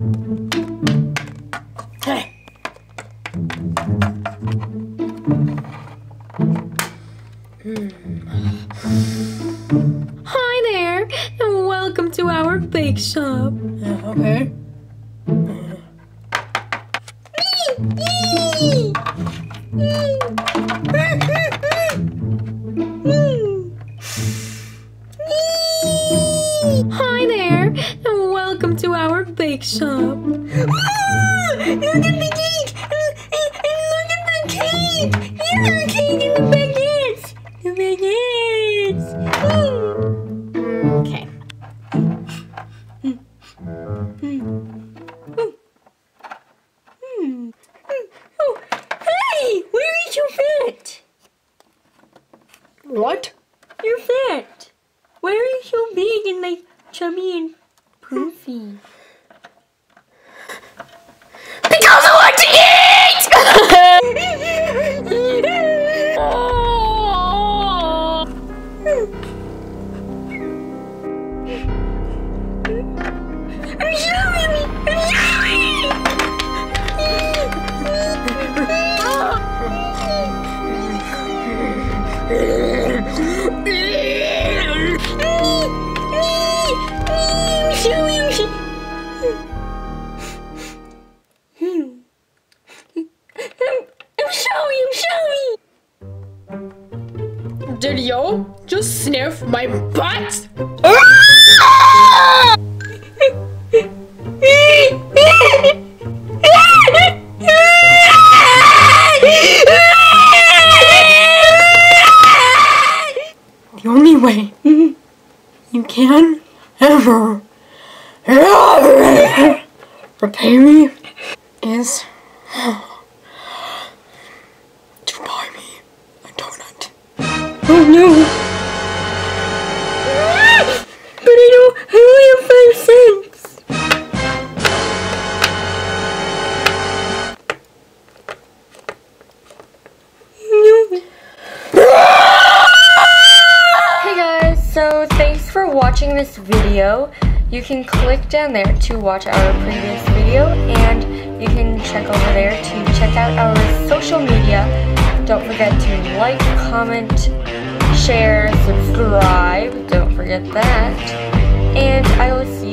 Hey. Hmm. Hi there, and welcome to our bake shop. Uh, okay. Hi there, welcome to our bake shop. Look at the cake! And look at the cake! Look eh, eh, at the cake and the baguettes! The baguettes! Hmm. Okay. Hmm. Hmm. Oh, hey! Where is your fit? What? Your fit! Where is so big and like chubby and Enfim. Sorry! Did you just sniff my butt? The only way you can ever, ever repay me is to buy me a donut. No! But I don't I only have five cents! No. Hey guys, so thanks for watching this video. You can click down there to watch our previous video and you can check over there to check out our social media. Don't forget to like, comment, share, subscribe. Don't forget that. And I will see